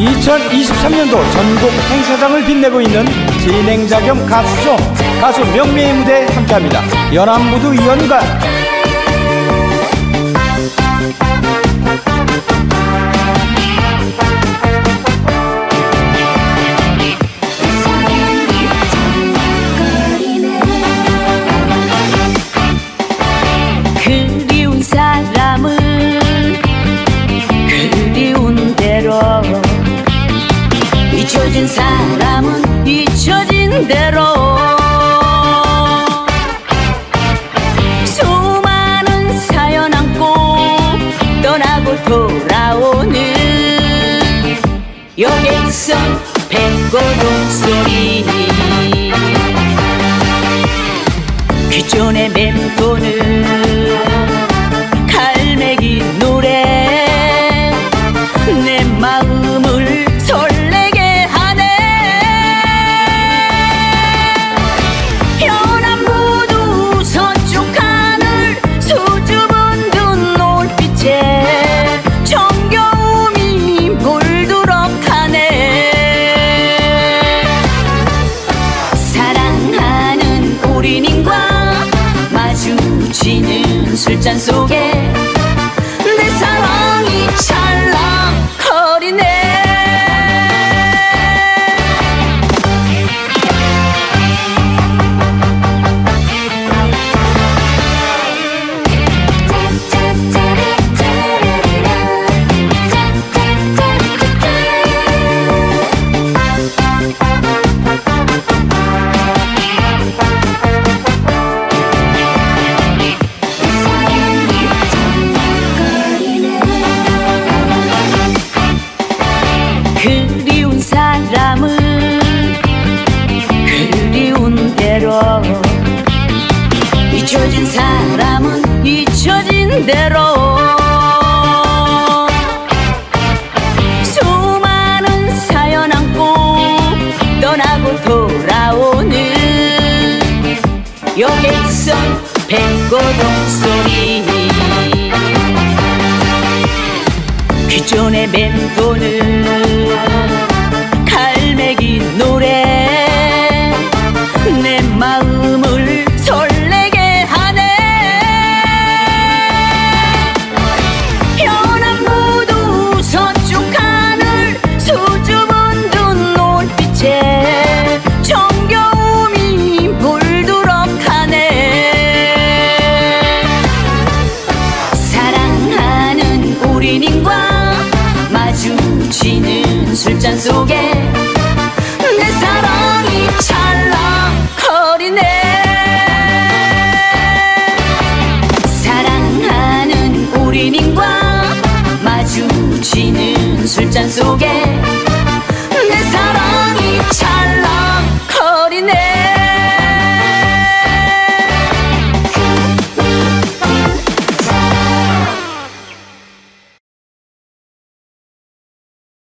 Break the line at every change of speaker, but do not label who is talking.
2023년도 전국 행사장을 빛내고 있는 진행자 겸 가수죠. 가수 명미의 무대 함께합니다.
그 대로. 수많은 사연 안고 떠나고 돌아오는 여객선 백고동 소리. 기존의 맴도는 마주치는 술잔 속에 잊혀진 대로 수많은 사연 안고 떠나고 돌아오는 여객선 백고동 소리. 기존의 맴도는 넘치는 술잔 속에